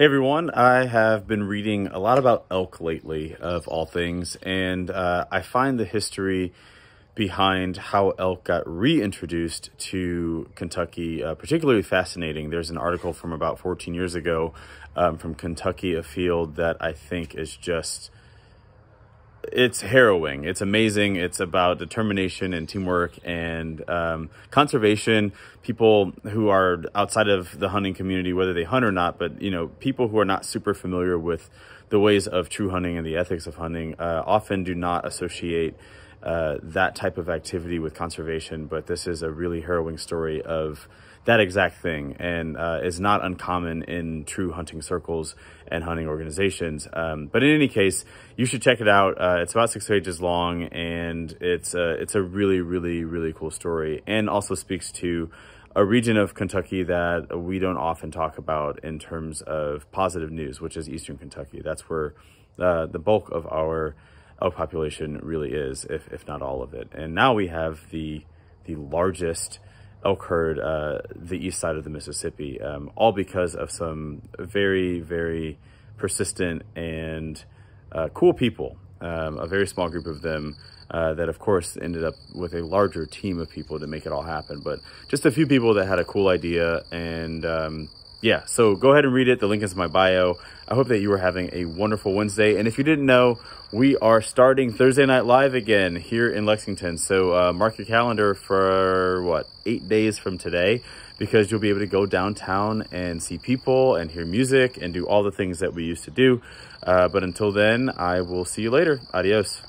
Hey everyone, I have been reading a lot about elk lately, of all things, and uh, I find the history behind how elk got reintroduced to Kentucky uh, particularly fascinating. There's an article from about 14 years ago um, from Kentucky Afield that I think is just it's harrowing. It's amazing. It's about determination and teamwork and um, conservation. People who are outside of the hunting community, whether they hunt or not, but you know, people who are not super familiar with the ways of true hunting and the ethics of hunting, uh, often do not associate uh, that type of activity with conservation. But this is a really harrowing story of that exact thing and uh, is not uncommon in true hunting circles and hunting organizations. Um, but in any case, you should check it out. Uh, it's about six pages long and it's a, it's a really, really, really cool story and also speaks to a region of Kentucky that we don't often talk about in terms of positive news, which is Eastern Kentucky. That's where uh, the bulk of our elk population really is, if, if not all of it. And now we have the, the largest elk herd uh, the east side of the Mississippi, um, all because of some very, very persistent and uh, cool people. Um, a very small group of them uh, that, of course, ended up with a larger team of people to make it all happen. But just a few people that had a cool idea and um, yeah, so go ahead and read it. The link is in my bio. I hope that you are having a wonderful Wednesday. And if you didn't know, we are starting Thursday Night Live again here in Lexington. So uh, mark your calendar for, what, eight days from today, because you'll be able to go downtown and see people and hear music and do all the things that we used to do. Uh, but until then, I will see you later. Adios.